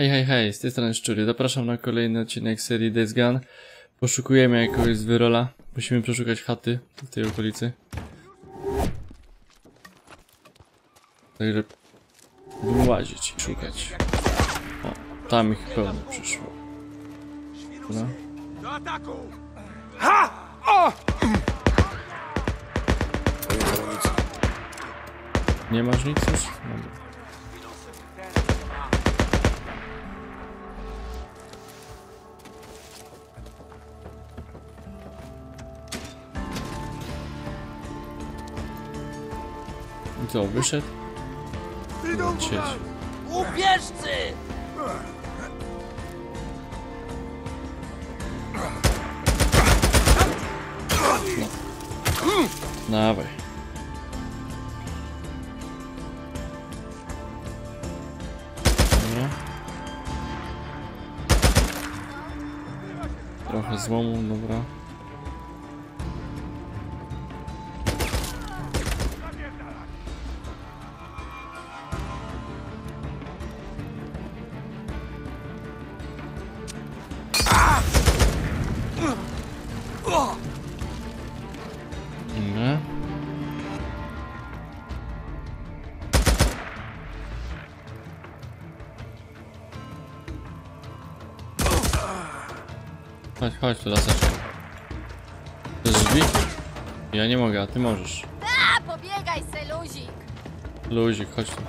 Hej, hej, hej, z tej strony Szczury. Zapraszam na kolejny odcinek serii Days Gone. Poszukujemy jakiegoś zwyrola. Musimy przeszukać chaty w tej okolicy. Także będziemy łazić i szukać. O, tam ich pełno przyszło. No. Do ataku! Nie masz nic już? Dobra. Co, wyszedł? Siedź. Ubieżcy! Dawaj. Dobra. Trochę złomu. Dobra. Chodź, tu laseczkę. To jest drzwi? Ja nie mogę, a ty możesz. A, pobiegaj, seluzik! Luzik, chodź tu.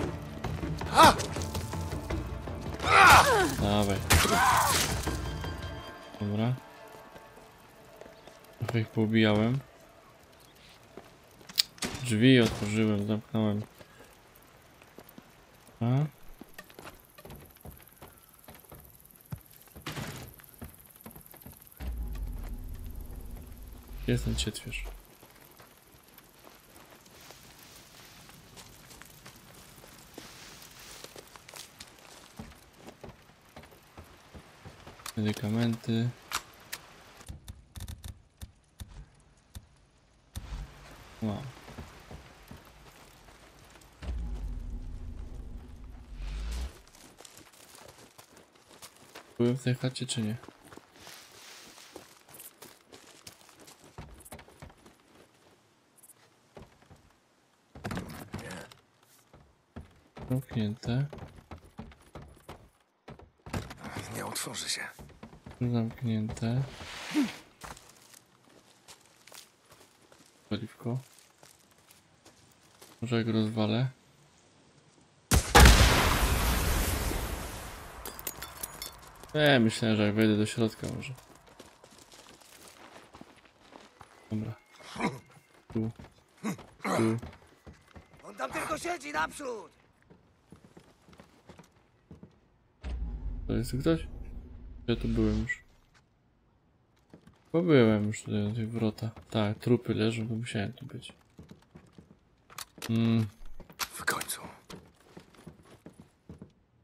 Dawaj. Dobra. Trochę ich poubijałem. Drzwi otworzyłem, zamknąłem. Jest ten? Medykamenty. Wow. Byłem w tej chacie czy nie? Zamknięte. Nie otworzy się. Zamknięte. Paliwko. Może jak rozwalę. E, myślałem, że jak wejdę do środka może. Dobra. Tu. Tu. On tam tylko siedzi naprzód! Jest ktoś? Ja tu byłem już. Bo byłem już tutaj na tych wrota. Tak, trupy leżą, to musiałem tu być. Mm, W końcu.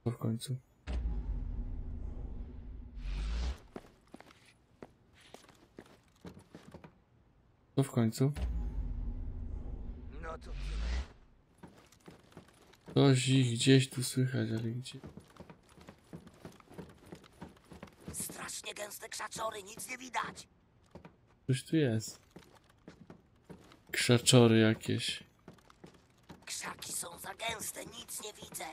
to w końcu. To w końcu. No. Ktoś ich gdzieś tu słychać, ale gdzie? Strasznie gęste krzaczory, nic nie widać. Coś tu jest. Krzaczory jakieś. Krzaki są za gęste, nic nie widzę.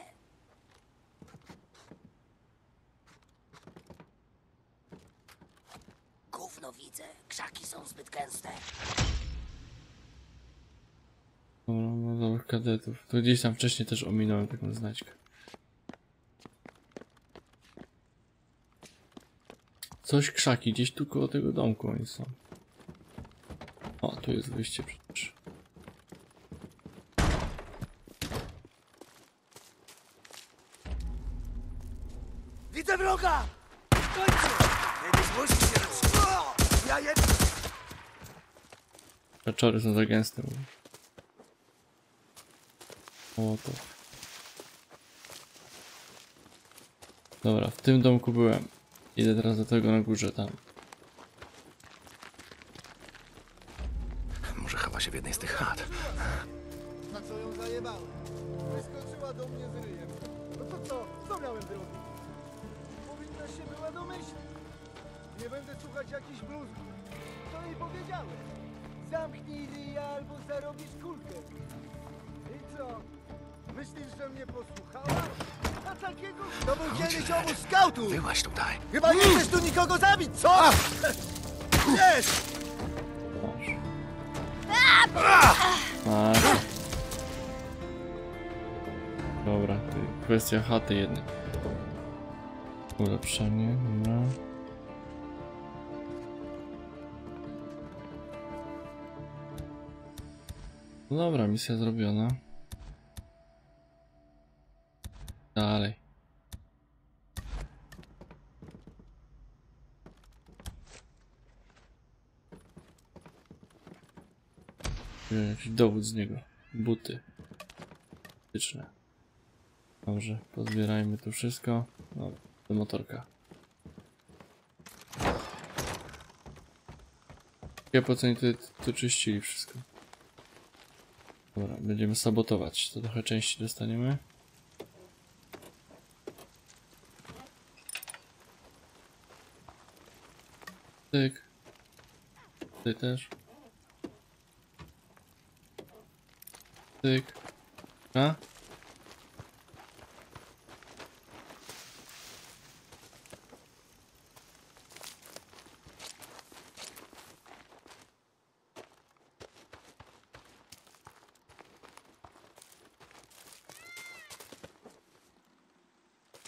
Gówno widzę, krzaki są zbyt gęste. Dobra, no dobrych kadetów. To gdzieś tam wcześniej też ominąłem taką znaczkę. Coś krzaki, gdzieś tu koło tego domku oni są. O, tu jest wyjście przecież. Widzę wroga! W końcu! Nie zmusi się! Ja je... Krzaczory są za gęste. O to. Dobra, w tym domku byłem. Idę teraz do tego na górze tam. Może chowa się w jednej z tych chat. Na co ją zajebałem? Wyskoczyła do mnie z ryjem. No to co? Co miałem zrobić? Można się była domyślić. Nie będę słuchać jakichś bluzków. To jej powiedziałem. Zamknij ryj albo zarobisz kulkę. I co? Myślisz, że mnie posłuchała? A. To był kiedyś obóz skautów! Byłaś tutaj. Chyba nie chcesz tu nikogo zabić, co? Wiesz! Masz. Dobra, kwestia chaty jednej. Ulepszenie, dobra. No dobra, misja zrobiona. Dalej. Jakiś dowód z niego. Buty. Styczne. Dobrze, pozbierajmy tu wszystko. No, do motorka. Ja po co oni tutaj tu czyścili wszystko. Dobra, będziemy sabotować. To trochę części dostaniemy. Tyk. Ty też. Tyk. A?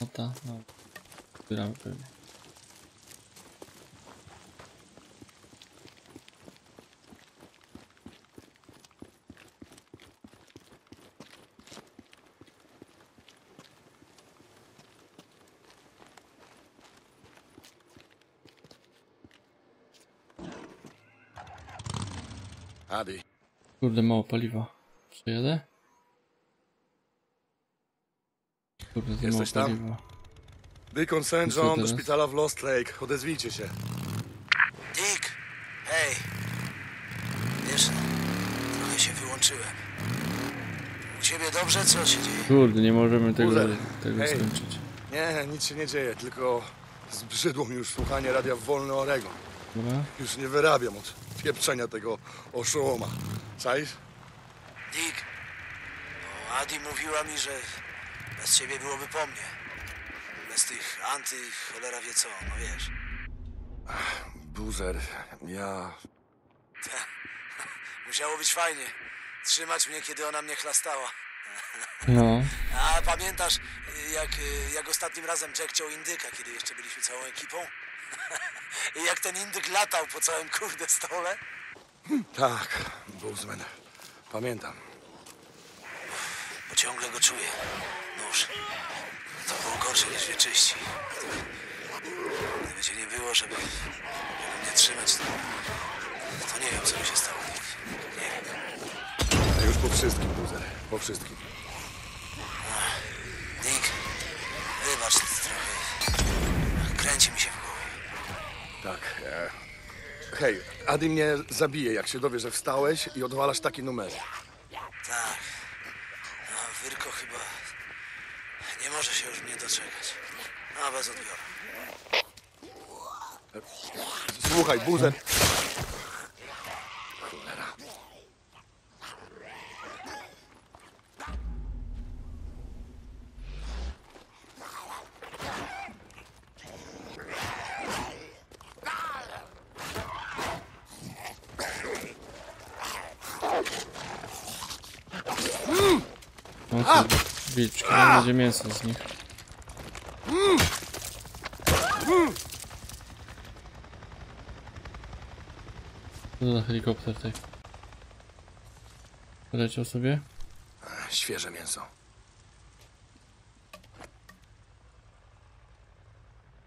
No ta, no. Zbieramy pewnie. Adi, Kurde, mało paliwa. Przejadę? Kurde, to Jesteś mało tam? paliwa. Deacon St. John do teraz? szpitala w Lost Lake. Odezwijcie się. Dick, hej. Wiesz, trochę się wyłączyłem. U ciebie dobrze? Co się dzieje? Kurde, nie możemy tego, Kurde, tego hej. skończyć. Nie, nic się nie dzieje, tylko zbrzydło mi już słuchanie radia w Wolny Oregon. Dobra? Już nie wyrabiam od pieprzenia tego oszołoma. Czaisz? Dick, no Adi mówiła mi, że bez ciebie byłoby po mnie. Bez tych anty, cholera wie co, no wiesz. Buzer, ja... Musiało być fajnie. Trzymać mnie, kiedy ona mnie chlastała. No. A pamiętasz, jak, jak ostatnim razem Jack ciął indyka, kiedy jeszcze byliśmy całą ekipą? I jak ten indyk latał po całym kurde stole? Tak, Boozman. Pamiętam. Bo ciągle go czuję. Nóż. To było gorsze niż wieczyści. Gdyby cię nie było, żeby, żeby mnie trzymać, to, to nie wiem, co by się stało. Nie, nie wiem. Już po wszystkim, Buzer. Po wszystkim. Tak. E... Hej, Adi mnie zabije, jak się dowie, że wstałeś i odwalasz taki numer. Tak. No, Wyrko chyba nie może się już mnie doczekać. No, bez odbioru. Słuchaj, Buzer. Cholera. No to wilczki, no będzie mięso z nich. Co za helikopter tej? Leciał sobie? Świeże mięso.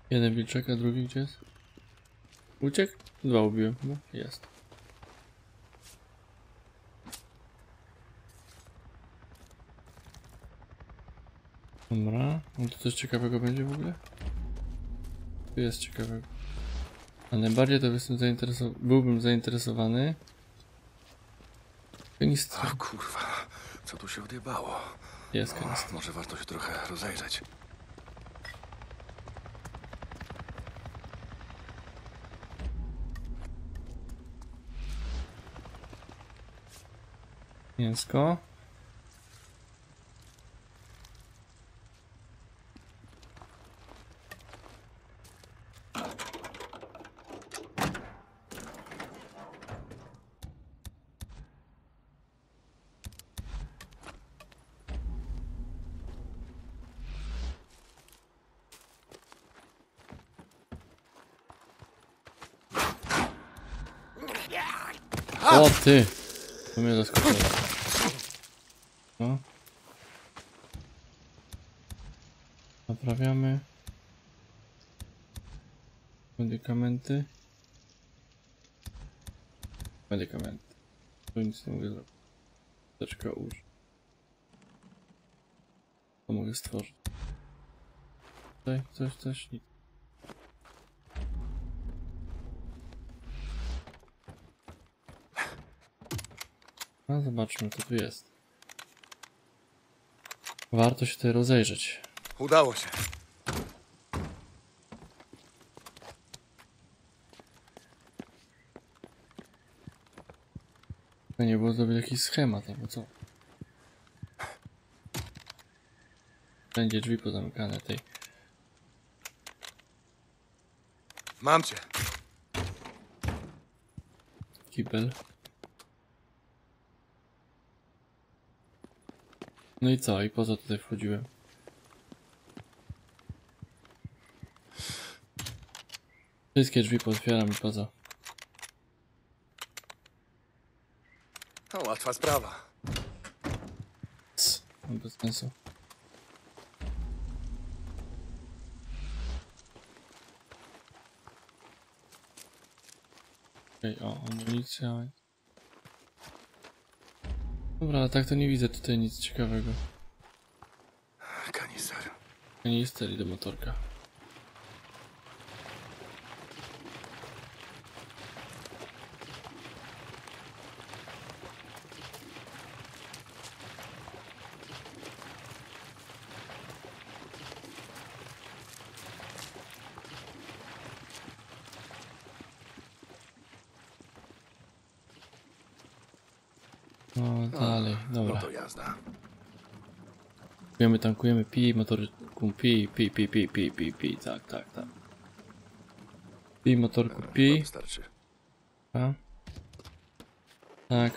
Jeden wilczek, a drugi gdzie jest? Uciekł? Dwa ubiłem chyba. Jest. Dobra, no to coś ciekawego będzie w ogóle? Tu jest ciekawego. A najbardziej to jestem zainteresowany, byłbym zainteresowany. Kanistrą. O kurwa, co tu się odjebało? Jest kanistra. Może warto się trochę rozejrzeć. Mięsko. O ty! To mnie zaskoczyło. No. Naprawiamy. Medykamenty. Medykamenty. Tu nic nie mogę zrobić. Teczka uż. To mogę stworzyć. Tutaj coś, coś, nic. No zobaczmy, co tu jest. Warto się tutaj rozejrzeć. Udało się. To nie było zrobić jakiś schemat, albo co? Będzie drzwi pozamykane tej. Mam cię. Kibel. No i co? I po co tutaj wchodziłem? Wszystkie drzwi potwieram i po co? To łatwa sprawa. Cs, bez sensu. Okej, o, amunicja. Dobra, ale tak to nie widzę tutaj nic ciekawego. Kanister. Kanister i do motorka. No dalej, No dobra. to jazda. Tankujemy, tankujemy, pij, motorku, pij, pij, pij, pij, pij, pij, pij, tak, tak, tak. Pij, motorku, To pij, wystarczy. tak. Tak.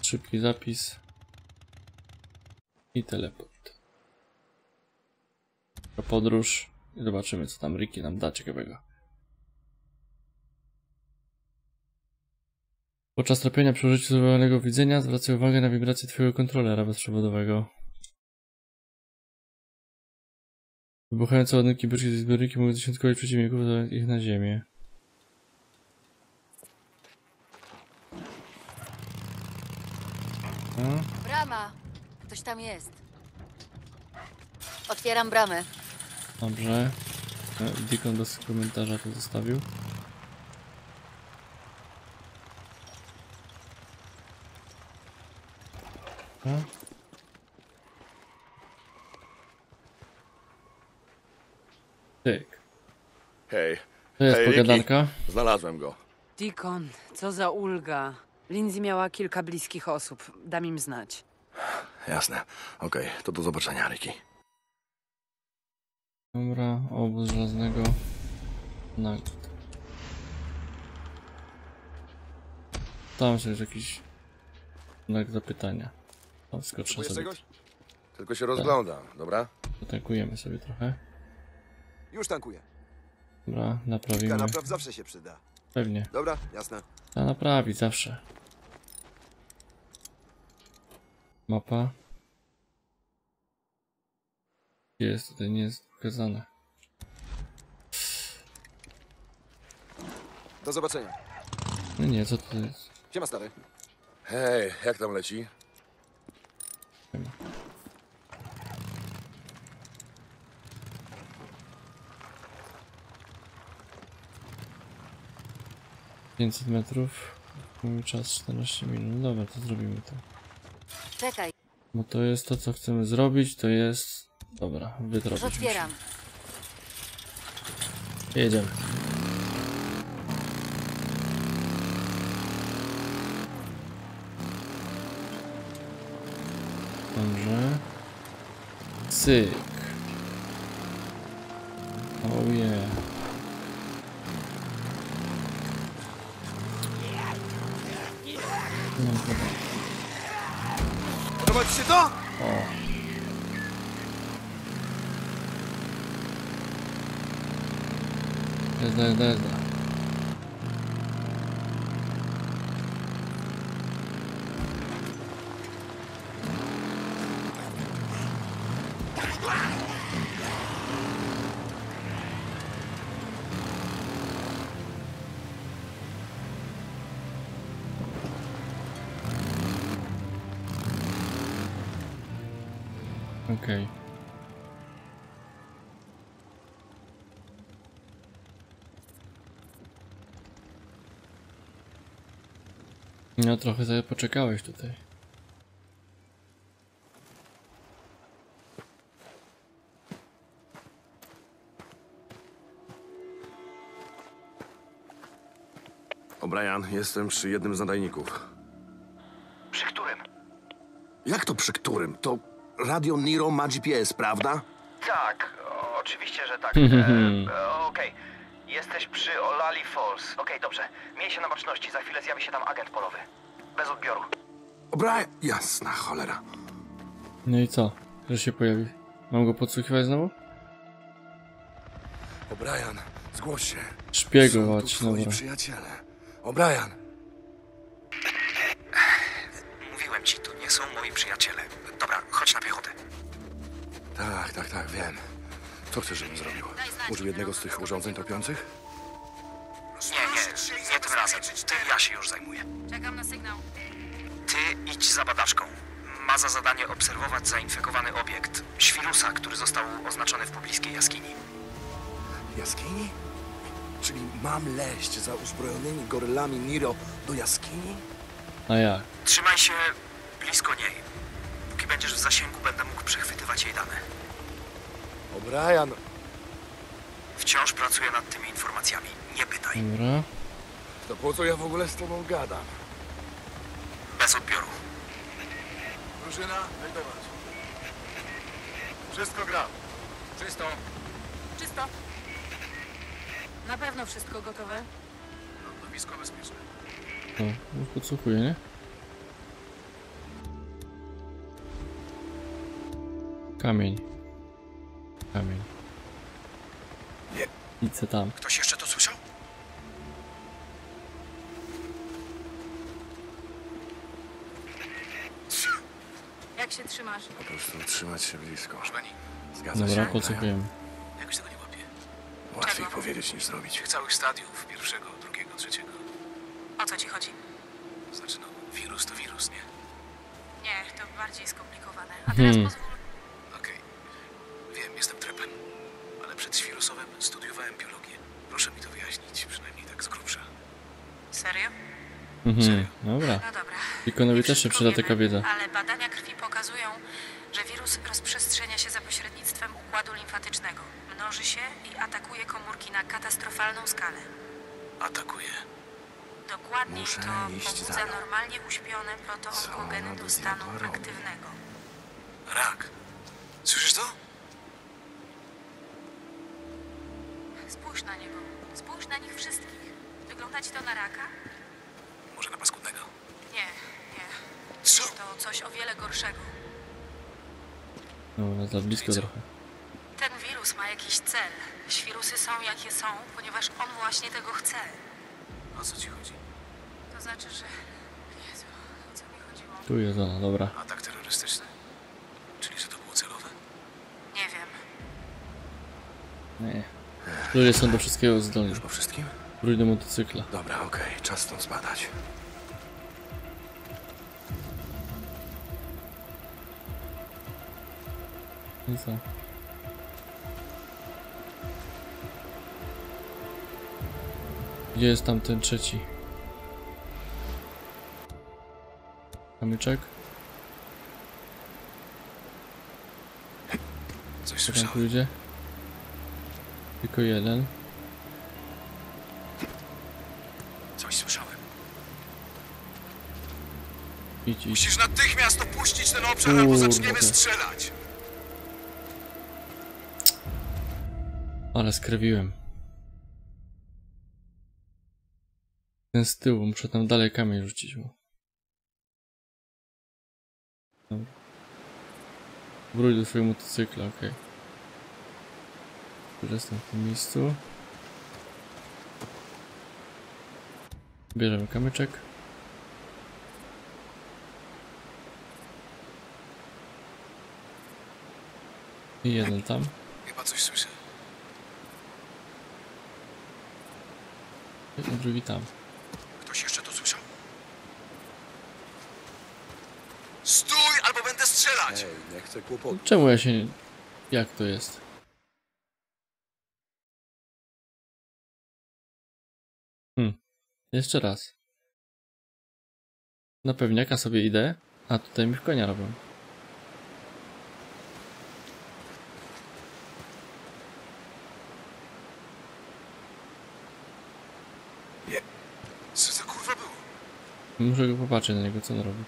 Szybki zapis. I teleport. Podróż. I zobaczymy, co tam Ricky nam da ciekawego. Podczas tropienia przy użyciu zauważonego widzenia zwracaj uwagę na wibrację twojego kontrolera bezprzewodowego. Wybuchające ładunki beczki ze zbiorniki mogą dziesiątkować przeciwników, zadając ich na ziemię. No, Brama. Ktoś tam jest. Otwieram bramę. dobrze. E, Deacon bez komentarza to zostawił. No. Tyk. Hej, To jest Hej, Ricky. pogadanka. znalazłem go. Deacon, co za ulga. Lindsay miała kilka bliskich osób. Dam im znać. Jasne. Okej, to do zobaczenia, Ricky. Dobra, obóz żelaznego. Nagród. Tam jest jakiś znak zapytania. Skoczę Potrzebujesz sobie. czegoś? Tylko się rozglądam, dobra? Potankujemy sobie trochę. Już tankuję. Dobra, naprawimy. Napraw zawsze się przyda. Pewnie. Dobra, jasne. Trzeba naprawić zawsze. Mapa. Gdzie jest? Tutaj nie jest pokazane. Do zobaczenia. No nie, co to jest? Siema stary. Hej, jak tam leci? 500 metrów. Mamy czas 14 minut. Dobra, to zrobimy to. Czekaj. Bo to jest to, co chcemy zrobić, to jest... Dobra, wytropić Otwieram. Jedziemy. Dobrze. Cyk. the, No trochę sobie poczekałeś tutaj. O'Brien, jestem przy jednym z nadajników. Przy którym? Jak to przy którym? To Radio Nero ma GPS, prawda? Tak, oczywiście, że tak. E, e, Okej, jesteś przy Olali Falls. Okej, dobrze. Miej się na baczności, za chwilę zjawi się tam agent polowy. Bez odbioru. O'Brien... Jasna cholera. No i co? Że się pojawi? Mam go podsłuchiwać znowu? O'Brien, zgłoś się. Są tu Szpiegować, twoi dobra. przyjaciele. O'Brien, Mówiłem ci, to nie są moi przyjaciele. Dobra, chodź na piechotę. Tak, tak, tak, wiem. Co chcesz, żebym zrobił? Użył jednego z tych urządzeń topiących? Nie, nie, nie tym razem. Tym ja się już zajmuję. Czekam na sygnał. Ty idź za badaczką. Ma za zadanie obserwować zainfekowany obiekt. Świrusa, który został oznaczony w pobliskiej jaskini. Jaskini? Czyli mam leść za uzbrojonymi gorylami Niro do jaskini? A jak? Trzymaj się blisko niej. Póki będziesz w zasięgu, będę mógł przechwytywać jej dane. O'Brien, Wciąż pracuję nad tymi informacjami. Nie pytaj. Dobra. to po co ja w ogóle z tobą gadam? Bez odbioru. Drużyna, meldować. Wszystko gra. Czysto. Czysto. Na pewno wszystko gotowe. Lądowisko bezpieczne. O, już podsłuchuję, nie? Kamień. Kamień. Nie. Idźcie tam. Ktoś jeszcze to słyszał? Jak się trzymasz? Po prostu trzymać się blisko. Szwani, Zgadza Dobra, się? Podsłuchujemy. jakoś tego nie łapię. Łatwiej powiedzieć niż zrobić. Tych całych stadiów, pierwszego, drugiego, trzeciego. O co ci chodzi? Znaczy no, wirus to wirus, nie? Nie, to bardziej skomplikowane. A teraz Hmm. pozwól... Okej. Wiem, jestem trepem. Ale przed świrusowem studiowałem biologię. Proszę mi to wyjaśnić, przynajmniej tak z grubsza. Serio? Mhm, dobra. No dobra. Też się przyda taka wiedza. Ale badania krwi pokazują, że wirus rozprzestrzenia się za pośrednictwem układu limfatycznego. Mnoży się i atakuje komórki na katastrofalną skalę. Atakuje. Dokładniej Muszę to iść pobudza za normalnie uśpione protoonkogeny do stanu aktywnego. Rak. Słyszysz to? Spójrz na niego. Spójrz na nich wszystkich. Wygląda ci to na raka? Może na paskudnego? Nie, nie. Co? To coś o wiele gorszego. No, za blisko trochę. Ten wirus ma jakiś cel. Świrusy są jakie są, ponieważ on właśnie tego chce. O co ci chodzi? To znaczy, że... Jezu, o co mi chodziło? Tu jest ona, dobra. Atak terrorystyczny? Czyli, że to było celowe? Nie wiem. Nie. Ludzie są do wszystkiego zdolni. Już po wszystkim? Wróć do motocykla. Dobra, okej, czas stąd spadać. I co? Gdzie jest tam ten trzeci? Kamyczek? Coś słyszałem. pójdzie? Tylko jeden. Idź, idź. Musisz natychmiast opuścić ten obszar, albo zaczniemy Kurde. strzelać. Ale skrewiłem. Ten z tyłu, muszę tam dalej kamień rzucić mu. Dobra. Wróć do swojego motocykla, okej. Już jestem w tym miejscu. Bierzemy kamyczek. I jeden tam. Chyba coś słyszę. Drugi tam. Ktoś jeszcze to słyszał? Stój, albo będę strzelać! Ej, nie chcę kłopotu. Czemu ja się nie... Jak to jest? Hmm. Jeszcze raz. Na pewniaka sobie idę, a tutaj mi w konia robią. Co za kurwa było? Muszę go popatrzeć na niego, co on robi.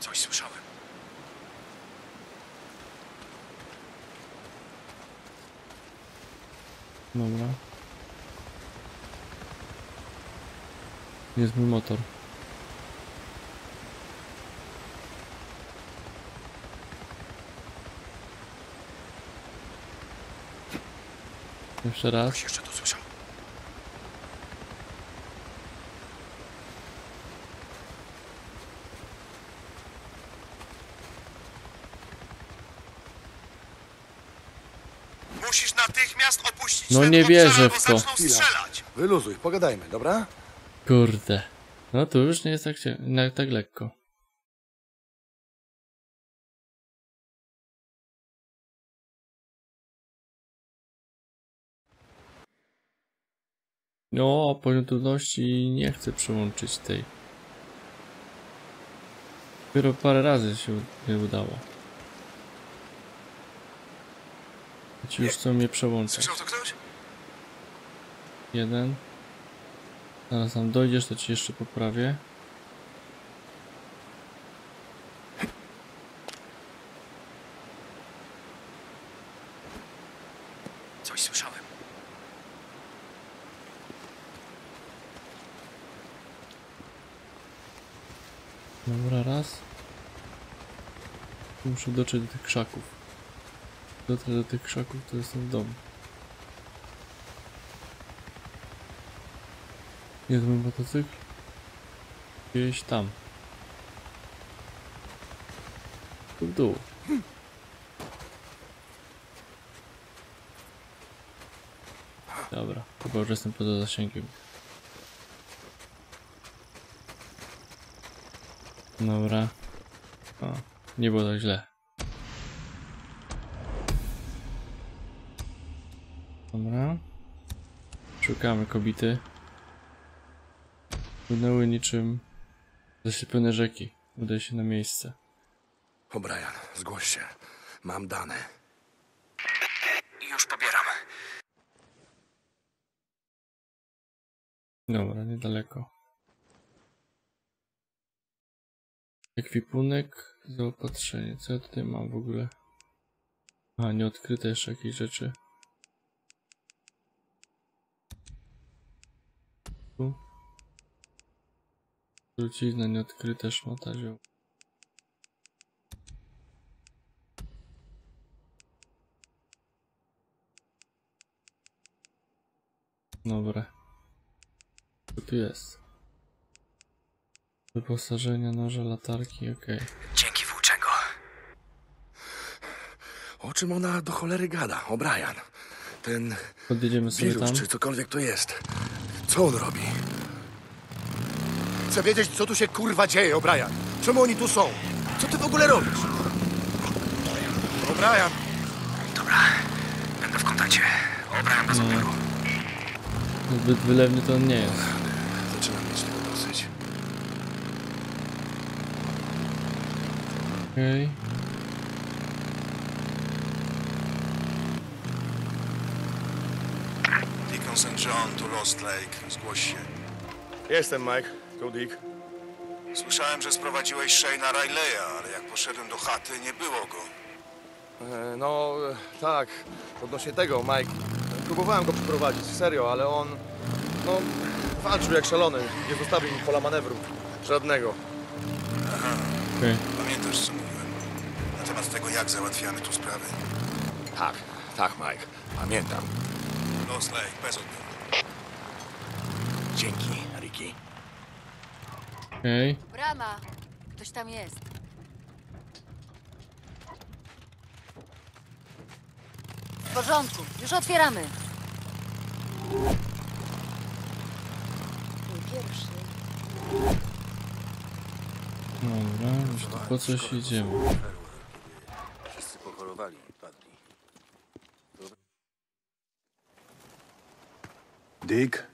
Coś słyszałem. Dobra. Jest mój motor. Jeszcze raz. Ktoś jeszcze to słyszał? Musisz natychmiast opuścić No ten nie obszar, wierzę albo w to. zaczną Chwila. strzelać. Wyluzuj, pogadajmy, dobra? Kurde. No to już nie jest tak, na- tak lekko. No, poziom trudności nie chcę przełączyć tej. Dopiero parę razy się nie udało. Ci już chcą mnie przełączać. Jeden. Zaraz tam dojdziesz, to ci jeszcze poprawię. Coś słyszałem. Dobra, raz. Muszę dotrzeć do tych krzaków. Dotrę do tych krzaków, to jestem w domu. Jest mój motocykl. Gdzieś tam. Tu w dół. Dobra, chyba już jestem poza zasięgiem. Dobra. O, nie było tak źle. Szukamy kobity. Płynęły niczym zaślepione rzeki. Udaje się na miejsce. O'Brien, zgłoś się. Mam dane. Już pobieram. Dobra, niedaleko. Ekwipunek, zaopatrzenie. Co ja tutaj mam w ogóle? A, nieodkryte jeszcze jakieś rzeczy. Tu. Trucizna nieodkryte, szmata ziół. Dobra. Co tu jest? Wyposażenia, noże, latarki, okej. Dzięki włóczęgo. O czym ona do cholery gada? O'Brien. Ten Podjedziemy sobie wirus, tam. czy cokolwiek to jest. Co on robi? Chcę wiedzieć, co tu się kurwa dzieje, O'Brien. Czemu oni tu są? Co ty w ogóle robisz? O'Brien! Dobra, będę w kontakcie. Obrałem bez No. odbioru. Zbyt wylewny to on nie jest. Zaczynam mieć tego dosyć. Okej. Deacon St. John tu Lost Lake. Zgłoś się. Jestem, Mike. Tu Dick. Słyszałem, że sprowadziłeś Shane'a Rileya, ale jak poszedłem do chaty, nie było go. E, no, e, tak. Odnośnie tego, Mike. Próbowałem go przyprowadzić, serio, ale on... No, walczył jak szalony. Nie zostawił mi pola manewru. Żadnego. Okej. Pamiętasz, co mówiłem? Na temat tego, jak załatwiamy tu sprawy. Tak, tak, Mike. Pamiętam. Lost Lake, bez odbioru. Dzięki, Ricky. Okej. Brama! Ktoś tam jest. W porządku, już otwieramy. Dobra, już tu po coś idziemy. Wszyscy pochorowali i padli. Dick?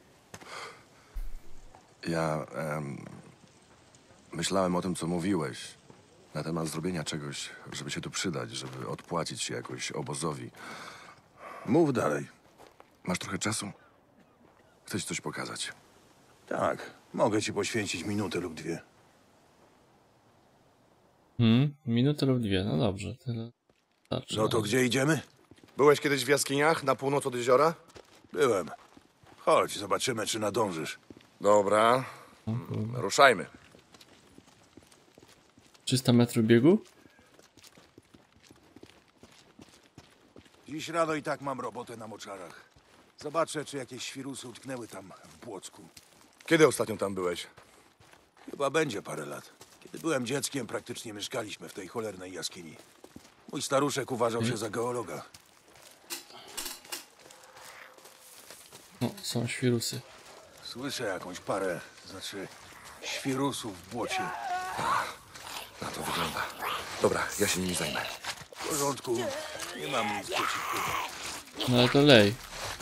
Ja em, myślałem o tym, co mówiłeś. Na temat zrobienia czegoś, żeby się tu przydać, żeby odpłacić się jakoś obozowi. Mów dalej. Masz trochę czasu? Chcę ci coś pokazać. Tak, mogę ci poświęcić minutę lub dwie. Hmm, minutę lub dwie, no dobrze, tyle. Starczy. No to gdzie idziemy? Byłeś kiedyś w jaskiniach na północ od jeziora? Byłem. Chodź, zobaczymy, czy nadążysz. Dobra. Ruszajmy. 300 metrów biegu? Dziś rano i tak mam robotę na moczarach. Zobaczę, czy jakieś świrusy utknęły tam w Płocku. Kiedy ostatnio tam byłeś? Chyba będzie parę lat. Kiedy byłem dzieckiem, praktycznie mieszkaliśmy w tej cholernej jaskini. Mój staruszek uważał się za geologa. No, są świrusy. Słyszę jakąś parę, znaczy świrusów w błocie. Na to wygląda. Dobra, ja się nimi zajmę. W porządku, nie mam nic przeciwko. No ale to lej.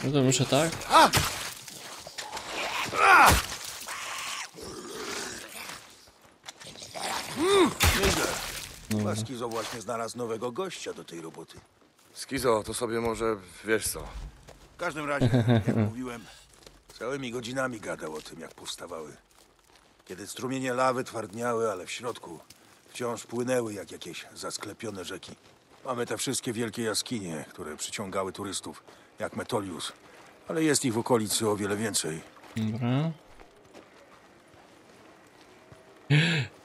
No to muszę tak? Nieźle. Chyba Skizo właśnie znalazł nowego gościa do tej roboty. Skizo, to sobie może, wiesz co, W każdym razie, jak mówiłem, całymi godzinami gadał o tym, jak powstawały. Kiedy strumienie lawy twardniały, ale w środku wciąż płynęły jak jakieś zasklepione rzeki. Mamy te wszystkie wielkie jaskinie, które przyciągały turystów, jak Metolius. Ale jest ich w okolicy o wiele więcej. Dobra.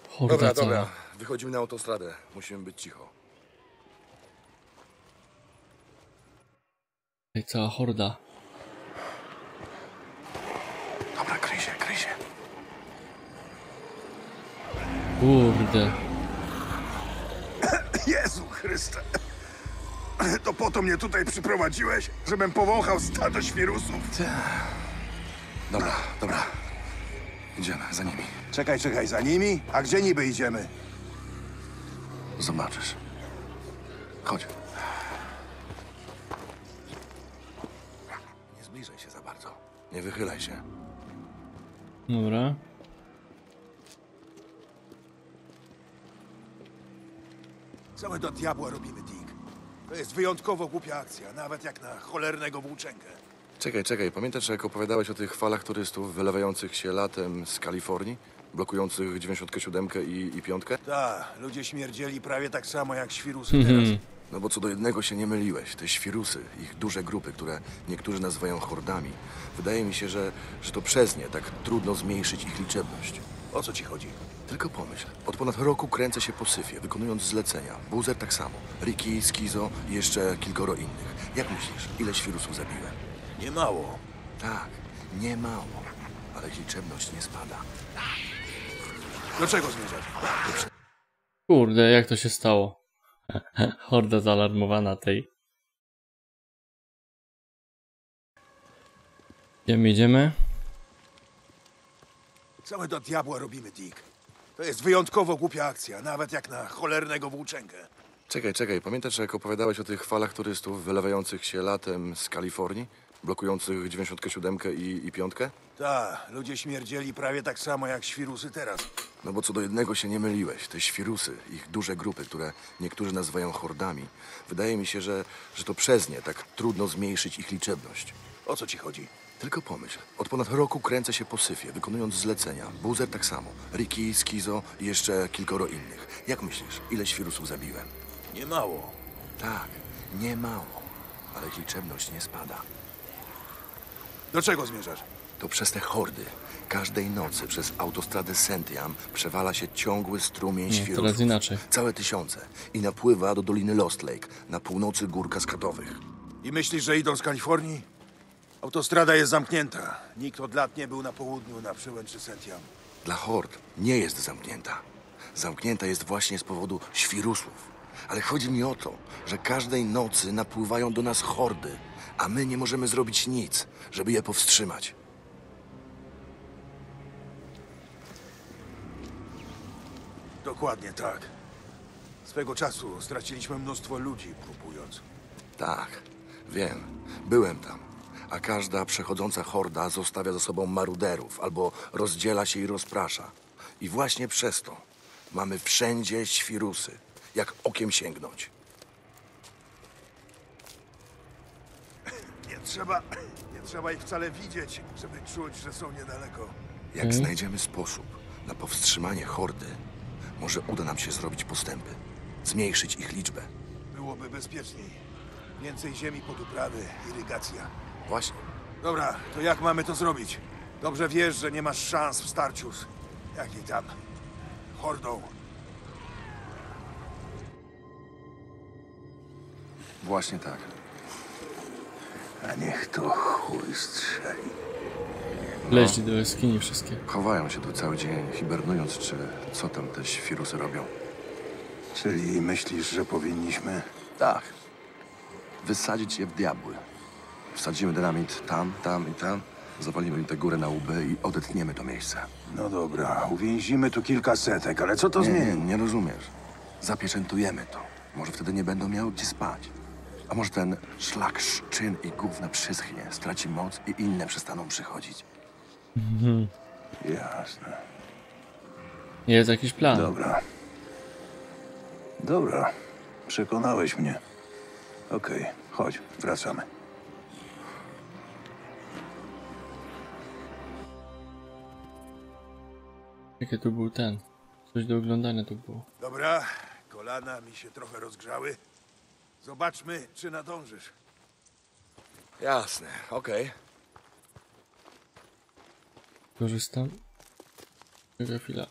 Horda Dobra, cała. dobra. Wychodzimy na autostradę. Musimy być cicho. Ej, cała horda. Dobra, kryj się, kryj się. Kurde. Jezu Chryste! To po to mnie tutaj przyprowadziłeś, żebym powąchał stado świrusów. Dobra, dobra. Idziemy za nimi. Czekaj, czekaj, za nimi? A gdzie niby idziemy? Zobaczysz. Chodź. Nie zbliżaj się za bardzo. Nie wychylaj się. Dobra. Co my do diabła robimy, Dick? To jest wyjątkowo głupia akcja, nawet jak na cholernego włóczęgę. Czekaj, czekaj. Pamiętasz, jak opowiadałeś o tych falach turystów wylewających się latem z Kalifornii? Blokujących 97 i, i piątkę? Ta, ludzie śmierdzieli prawie tak samo jak świrusy teraz. No bo co do jednego się nie myliłeś. Te świrusy, ich duże grupy, które niektórzy nazywają hordami. Wydaje mi się, że, że to przez nie tak trudno zmniejszyć ich liczebność. O co ci chodzi? Tylko pomyśl, od ponad roku kręcę się po syfie, wykonując zlecenia. Buzer tak samo. Ricky, Skizo i jeszcze kilkoro innych. Jak myślisz, ile świrusów zabiłem? Nie mało. Tak, nie mało, ale ich liczebność nie spada. Do czego zmierzasz? Kurde, jak to się stało? Horda zaalarmowana tej. Idziemy, idziemy. Co my do diabła robimy, Dick? To jest wyjątkowo głupia akcja, nawet jak na cholernego włóczęgę. Czekaj, czekaj, pamiętasz, jak opowiadałeś o tych falach turystów wylewających się latem z Kalifornii? Blokujących 97 i, i piątkę? Ta, ludzie śmierdzieli prawie tak samo jak świrusy teraz. No bo co do jednego się nie myliłeś. Te świrusy, ich duże grupy, które niektórzy nazywają hordami. Wydaje mi się, że, że to przez nie tak trudno zmniejszyć ich liczebność. O co ci chodzi? Tylko pomyśl, od ponad roku kręcę się po syfie, wykonując zlecenia. Buzer tak samo, Ricky, Skizo i jeszcze kilkoro innych. Jak myślisz, ile świrusów zabiłem? Nie mało. Tak, nie mało, ale ich liczebność nie spada. Do czego zmierzasz? To przez te hordy. Każdej nocy przez autostradę Sentiam przewala się ciągły strumień Nie, świrusów. teraz inaczej. Całe tysiące. I napływa do Doliny Lost Lake, na północy gór kaskadowych. I myślisz, że idą z Kalifornii? Autostrada jest zamknięta. Nikt od lat nie był na południu, na przełęczy Sentiam. Dla hord nie jest zamknięta. Zamknięta jest właśnie z powodu świrusów. Ale chodzi mi o to, że każdej nocy napływają do nas hordy, a my nie możemy zrobić nic, żeby je powstrzymać. Dokładnie tak. Swego czasu straciliśmy mnóstwo ludzi próbując. Tak, wiem. Byłem tam. A każda przechodząca horda zostawia za sobą maruderów albo rozdziela się i rozprasza. I właśnie przez to mamy wszędzie świrusy, jak okiem sięgnąć. Nie trzeba, nie trzeba ich wcale widzieć, żeby czuć, że są niedaleko. Jak Mhm. znajdziemy sposób na powstrzymanie hordy, może uda nam się zrobić postępy, zmniejszyć ich liczbę. Byłoby bezpieczniej. Więcej ziemi pod uprawy, irygacja. Właśnie. Dobra, to jak mamy to zrobić? Dobrze wiesz, że nie masz szans w starciu z... jakiej tam... hordą. Właśnie tak. A niech to chuj strzeli. Leźli do jaskini wszystkie. Chowają się tu cały dzień, hibernując, czy co tam te świrusy robią. Czyli myślisz, że powinniśmy... Tak. Wysadzić je w diabły. Wsadzimy dynamit tam, tam i tam, zawalimy im tę górę na łby i odetniemy to miejsce. No dobra, uwięzimy tu kilka setek, ale co to Nie, nie, zmieni? nie rozumiesz. Zapieczętujemy to. Może wtedy nie będą miały gdzie spać. A może ten szlak szczyn i gówna przyschnie, straci moc i inne przestaną przychodzić. Jasne. Jest jakiś plan. Dobra. Dobra. Przekonałeś mnie. Okej, chodź, wracamy. Jakie tu był ten? Coś do oglądania tu było. Dobra, kolana mi się trochę rozgrzały. Zobaczmy, czy nadążysz. Jasne, okej. Korzystam. Chwila, chwila.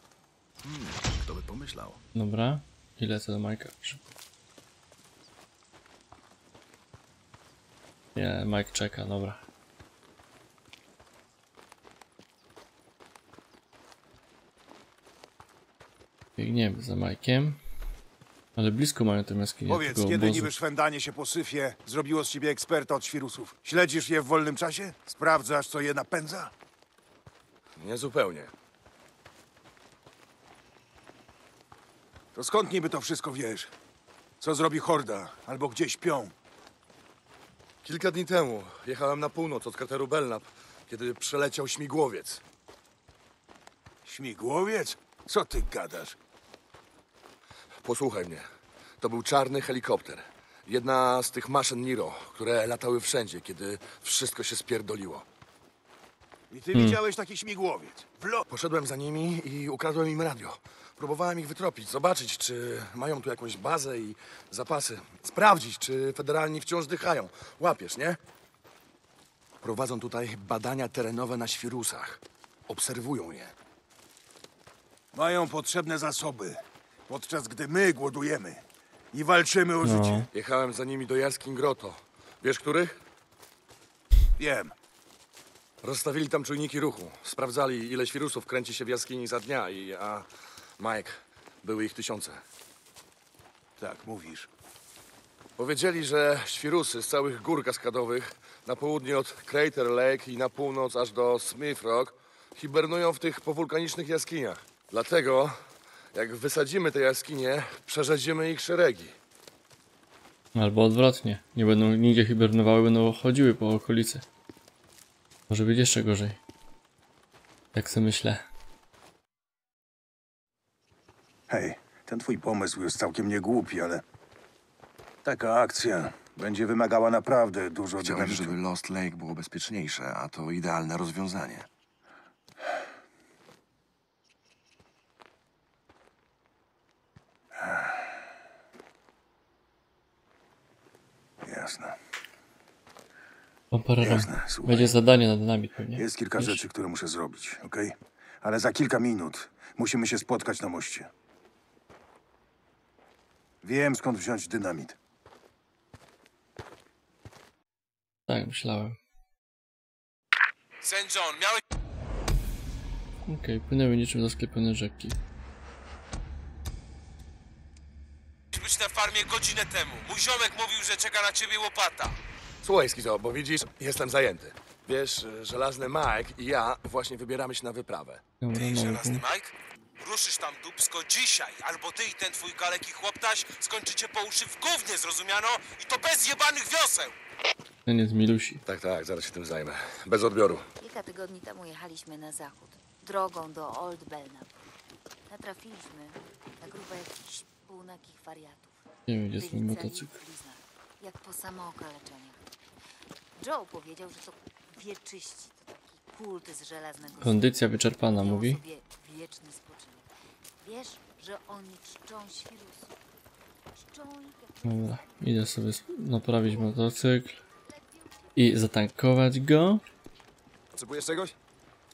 Kto by pomyślał? Dobra. I lecę do Majka. Szybko. Nie, Mike czeka, dobra. Biegniemy za Majkiem. Ale blisko mają te jaskinie Powiedz, kiedy obozu. niby szwendanie się po syfie zrobiło z ciebie eksperta od świrusów? Śledzisz je w wolnym czasie? Sprawdzasz, co je napędza? Nie zupełnie. To skąd niby to wszystko wiesz? Co zrobi horda? Albo gdzie śpią? Kilka dni temu jechałem na północ od krateru Belknap, kiedy przeleciał śmigłowiec. Śmigłowiec? Co ty gadasz? Posłuchaj mnie. To był czarny helikopter. Jedna z tych maszyn Niro, które latały wszędzie, kiedy wszystko się spierdoliło. I ty widziałeś taki śmigłowiec? W lo... Poszedłem za nimi i ukradłem im radio. Próbowałem ich wytropić, zobaczyć, czy mają tu jakąś bazę i zapasy. Sprawdzić, czy federalni wciąż dychają. Łapiesz, nie? Prowadzą tutaj badania terenowe na świrusach. Obserwują je. Mają potrzebne zasoby, podczas gdy my głodujemy i walczymy o No. życie. Jechałem za nimi do jaskiń Grotto. Wiesz, których? Wiem. Rozstawili tam czujniki ruchu. Sprawdzali, ile świrusów kręci się w jaskini za dnia i... a... Mike, były ich tysiące. Tak, mówisz. Powiedzieli, że świrusy z całych gór kaskadowych na południe od Crater Lake i na północ aż do Smith Rock hibernują w tych powulkanicznych jaskiniach. Dlatego, jak wysadzimy te jaskinie, przerzedzimy ich szeregi. Albo odwrotnie. Nie będą nigdzie hibernowały, będą chodziły po okolicy. Może być jeszcze gorzej. Tak sobie myślę. Hej, ten twój pomysł jest całkiem niegłupi, ale taka akcja będzie wymagała naprawdę dużo Chciałeś, dynamitu. żeby Lost Lake było bezpieczniejsze, a to idealne rozwiązanie. Jasne. Jasne, słuchaj. Będzie zadanie na dynamit pewnie. Jest kilka Wiesz? rzeczy, które muszę zrobić, okej? Ale za kilka minut musimy się spotkać na moście. Wiem, skąd wziąć dynamit. Tak, myślałem. St. John, miałeś Okej, płynęły niczym zasklepione rzeki. Być na farmie godzinę temu. Mój ziomek mówił, że czeka na ciebie łopata. Słuchaj, Skizo, bo widzisz, jestem zajęty. Wiesz, żelazny Mike i ja właśnie wybieramy się na wyprawę. Dobra, Ty, no, żelazny Mike? Ruszysz tam dupsko dzisiaj, albo ty i ten twój kaleki chłoptaś skończycie po uszy w gównie, zrozumiano? I to bez jebanych wioseł! ten jest milusi. Tak, tak, zaraz się tym zajmę. Bez odbioru. Kilka tygodni temu jechaliśmy na zachód, drogą do Old Belknap. Natrafiliśmy na grupę jakichś półnagich wariatów. Nie wiem, gdzie jest mój motocykl. jak po samookaleczeniach. Joe powiedział, że to wieczyści, to taki kult z żelaznego Kondycja wyczerpana, mówi. sobie wieczny spoczynek. Wiesz, że oni czczą jak Dobra, idę sobie naprawić motocykl. I zatankować go. Potrzebujesz czegoś?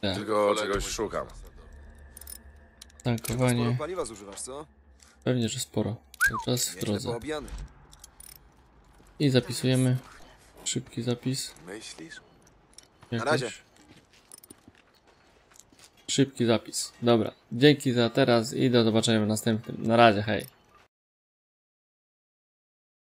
Tak, Tylko czegoś szukam. Sporo tankowanie. paliwa zużywasz, co? Pewnie, że sporo. Cały czas w drodze. I zapisujemy. Szybki zapis. Myślisz? Jakoś. razie. Szybki zapis. Dobra. Dzięki za teraz i do zobaczenia w następnym. Na razie, hej.